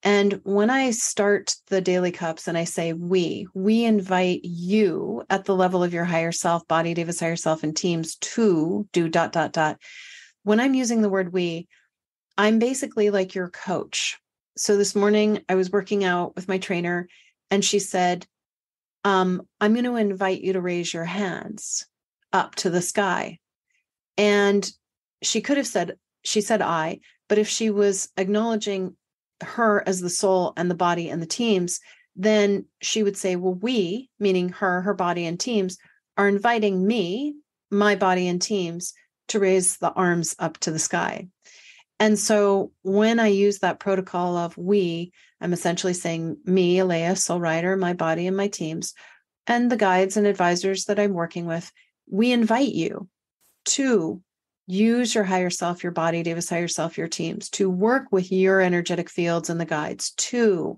And when I start the daily cups and I say we, we invite you at the level of your higher self, body, deva's higher self, and teams to do dot, dot, dot. When I'm using the word we, I'm basically like your coach. So this morning I was working out with my trainer and she said, um, I'm going to invite you to raise your hands up to the sky. And she could have said, she said I, but if she was acknowledging her as the soul and the body and the teams, then she would say, well, we, meaning her, her body and teams, are inviting me, my body and teams, to raise the arms up to the sky. And so when I use that protocol of we, I'm essentially saying me, Alea, soul rider, my body and my teams, and the guides and advisors that I'm working with, we invite you to use your higher self, your body, deva's higher self, your teams to work with your energetic fields and the guides to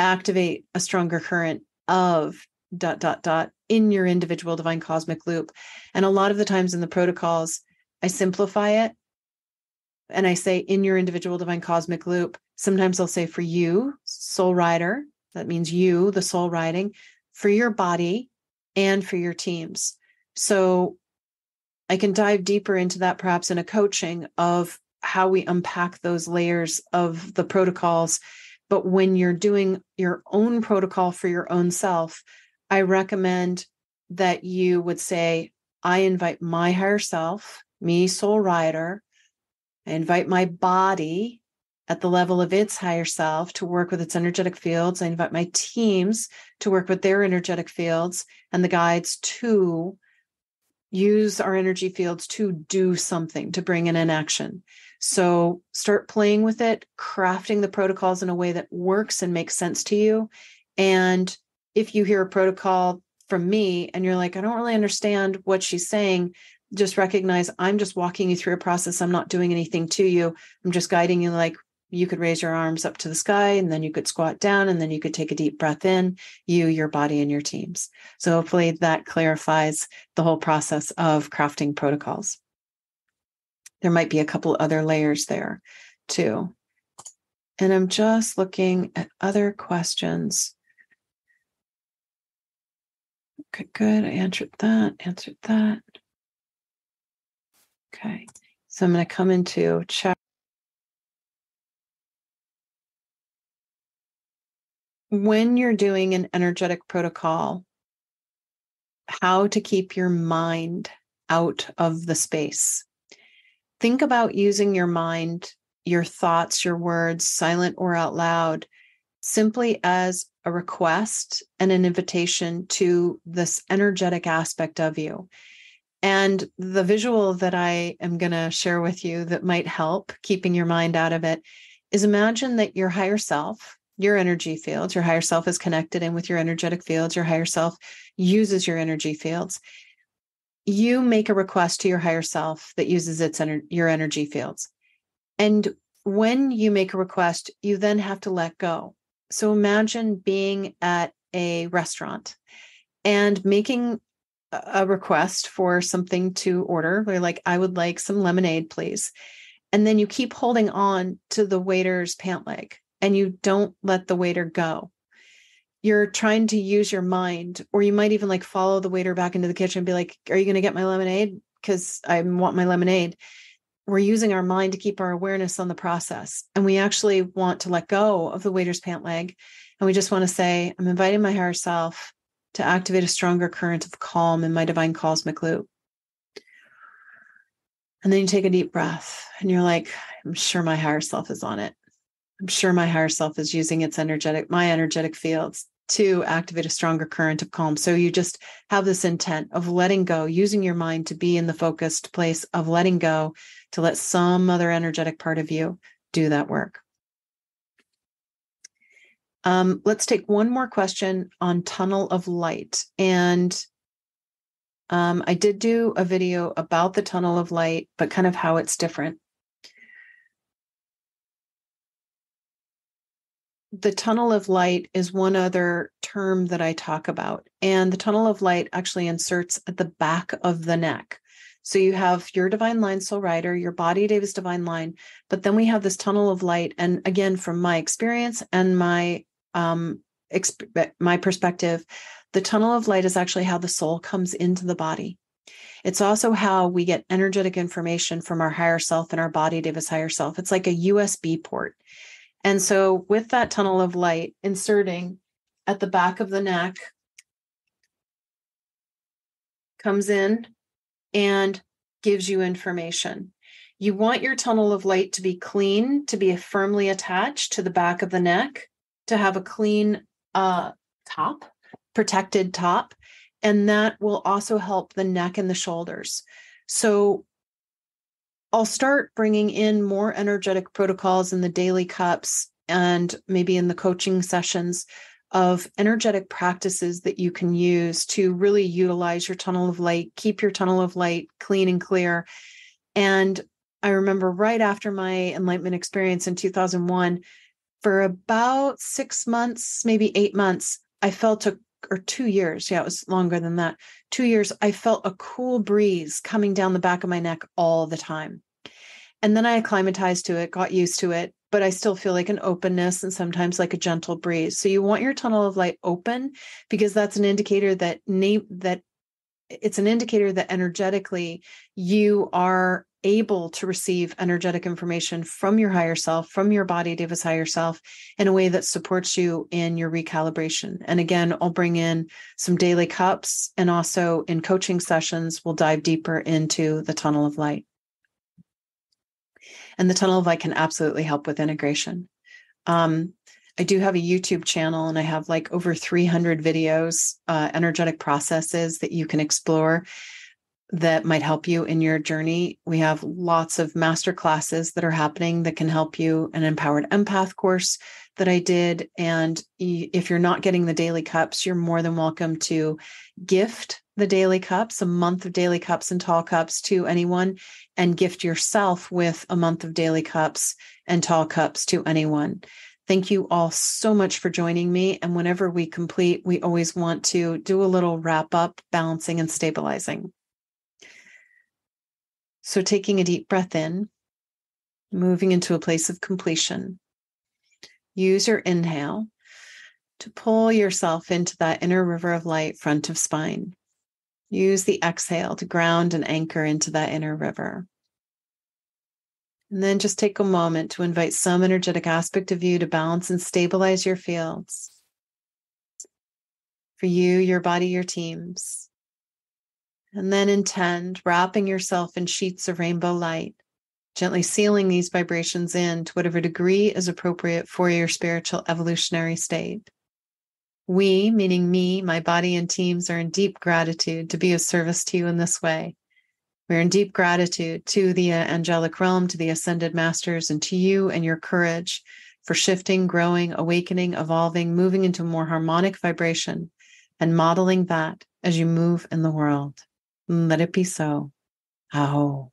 activate a stronger current of dot dot dot in your individual divine cosmic loop. And a lot of the times in the protocols, I simplify it and I say in your individual divine cosmic loop, sometimes I'll say for you, soul rider, that means you, the soul riding, for your body and for your teams. So I can dive deeper into that perhaps in a coaching of how we unpack those layers of the protocols. But when you're doing your own protocol for your own self, I recommend that you would say, I invite my higher self, me, soul rider, I invite my body at the level of its higher self to work with its energetic fields. I invite my teams to work with their energetic fields and the guides to use our energy fields to do something, to bring in an action. So start playing with it, crafting the protocols in a way that works and makes sense to you. And if you hear a protocol from me and you're like, I don't really understand what she's saying, just recognize I'm just walking you through a process. I'm not doing anything to you. I'm just guiding you like you could raise your arms up to the sky and then you could squat down and then you could take a deep breath in, you, your body, and your teams. So hopefully that clarifies the whole process of crafting protocols. There might be a couple other layers there too. And I'm just looking at other questions. Okay, good. I answered that, answered that. Okay. So I'm going to come into check. When you're doing an energetic protocol, how to keep your mind out of the space. Think about using your mind, your thoughts, your words, silent or out loud, simply as a request and an invitation to this energetic aspect of you. And the visual that I am going to share with you that might help keeping your mind out of it is imagine that your higher self, your energy fields, your higher self is connected in with your energetic fields, your higher self uses your energy fields. You make a request to your higher self that uses its ener- your energy fields. And when you make a request, you then have to let go. So imagine being at a restaurant and making a request for something to order. We're like, I would like some lemonade, please. And then you keep holding on to the waiter's pant leg and you don't let the waiter go. You're trying to use your mind, or you might even like follow the waiter back into the kitchen and be like, Are you going to get my lemonade? Because I want my lemonade. We're using our mind to keep our awareness on the process. And we actually want to let go of the waiter's pant leg. And we just want to say, I'm inviting my higher self to activate a stronger current of calm in my divine cosmic loop. And then you take a deep breath and you're like, I'm sure my higher self is on it. I'm sure my higher self is using its energetic, my energetic fields to activate a stronger current of calm. So you just have this intent of letting go, using your mind to be in the focused place of letting go to let some other energetic part of you do that work. Um, let's take one more question on tunnel of light. And um, I did do a video about the tunnel of light, but kind of how it's different. The tunnel of light is one other term that I talk about. And the tunnel of light actually inserts at the back of the neck. So you have your divine line, soul rider, your body, deva's divine line, but then we have this tunnel of light. And again, from my experience and my um, exp- my perspective, the tunnel of light is actually how the soul comes into the body. It's also how we get energetic information from our higher self and our body, deva's higher self. It's like a USB port. And so, with that tunnel of light inserting at the back of the neck, comes in and gives you information. You want your tunnel of light to be clean, to be firmly attached to the back of the neck to have a clean uh, top, protected top, and that will also help the neck and the shoulders. So I'll start bringing in more energetic protocols in the daily cups and maybe in the coaching sessions of energetic practices that you can use to really utilize your tunnel of light, keep your tunnel of light clean and clear. And I remember right after my enlightenment experience in 2001, for about six months, maybe eight months, I felt a or two years. Yeah, it was longer than that. Two years, I felt a cool breeze coming down the back of my neck all the time. And then I acclimatized to it, got used to it, but I still feel like an openness and sometimes like a gentle breeze. So you want your tunnel of light open because that's an indicator that name that it's an indicator that energetically you are able to receive energetic information from your higher self, from your body, deva's higher self, in a way that supports you in your recalibration. And again, I'll bring in some daily cups and also in coaching sessions, we'll dive deeper into the tunnel of light. And the tunnel of light can absolutely help with integration. Um, I do have a YouTube channel and I have like over 300 videos, uh, energetic processes that you can explore that might help you in your journey. We have lots of master classes that are happening that can help you, an empowered empath course that I did. And if you're not getting the daily cups, you're more than welcome to gift the daily cups, a month of daily cups and tall cups to anyone, and gift yourself with a month of daily cups and tall cups to anyone. Thank you all so much for joining me. And whenever we complete, we always want to do a little wrap up, balancing and stabilizing. So, taking a deep breath in, moving into a place of completion. Use your inhale to pull yourself into that inner river of light, front of spine. Use the exhale to ground and anchor into that inner river. And then just take a moment to invite some energetic aspect of you to balance and stabilize your fields. For you, your body, your teams. And then intend wrapping yourself in sheets of rainbow light, gently sealing these vibrations in to whatever degree is appropriate for your spiritual evolutionary state. We, meaning me, my body, and teams, are in deep gratitude to be of service to you in this way. We're in deep gratitude to the angelic realm, to the ascended masters, and to you and your courage for shifting, growing, awakening, evolving, moving into more harmonic vibration, and modeling that as you move in the world. Let it be so. Aho.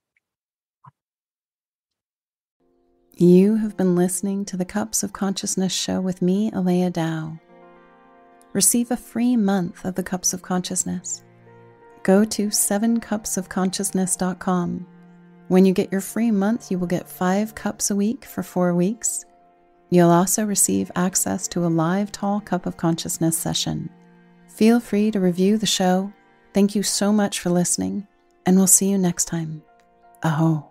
You have been listening to the Cups of Consciousness show with me, Alea Dow. Receive a free month of the Cups of Consciousness go to sevencupsofconsciousness.com. When you get your free month, you will get five cups a week for four weeks. You'll also receive access to a live tall cup of consciousness session. Feel free to review the show. Thank you so much for listening, and we'll see you next time. Aho.